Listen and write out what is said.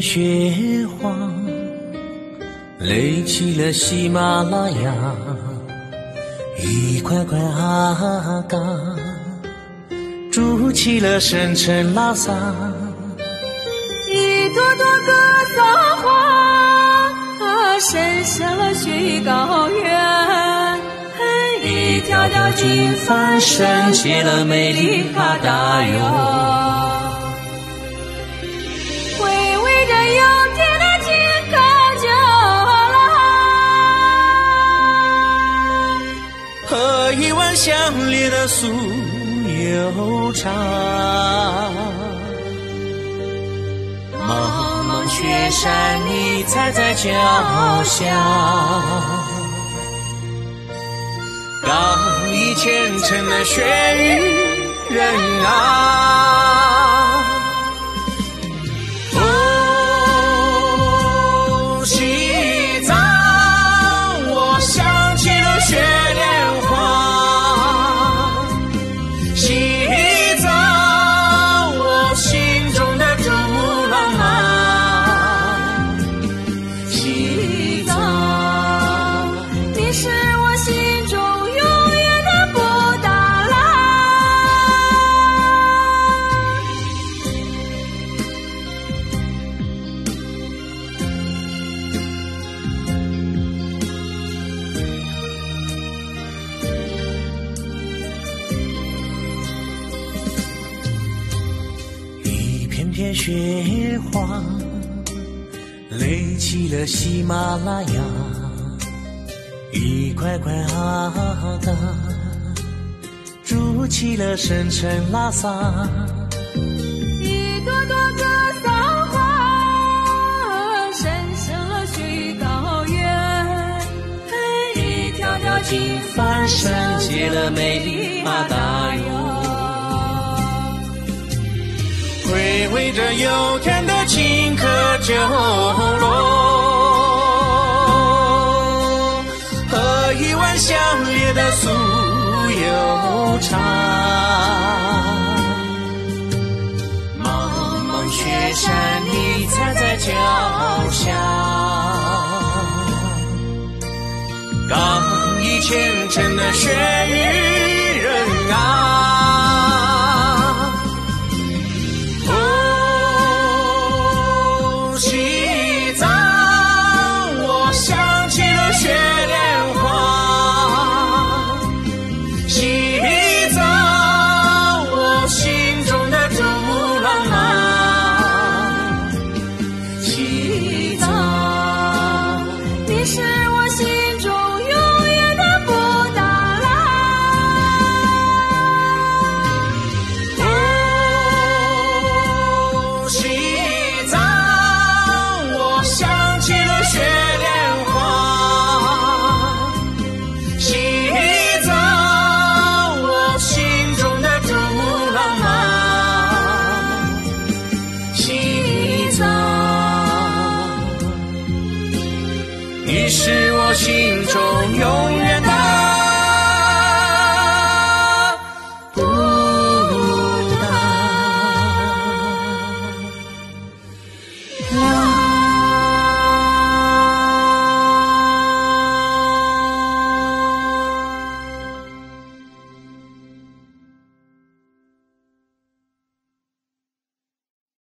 雪花，垒起了喜马拉雅，一块块阿嘎，筑起了深沉拉萨，一朵朵格桑花，伸向了雪域高原，一条条金帆升起了美丽哈达哟。相连的酥油茶，茫茫雪山你踩在脚下，刚毅虔诚的雪域人啊。片雪花垒起了喜马拉雅，一块块阿嘎筑起了深沉拉萨，一朵朵格桑花伸向了雪域高原，一条条金帆升起了美丽马达哟。回味着悠甜的青稞酒落，喝一碗香烈的酥油茶。茫茫雪山你踩在脚下，刚毅虔诚的雪域你是我心中永远。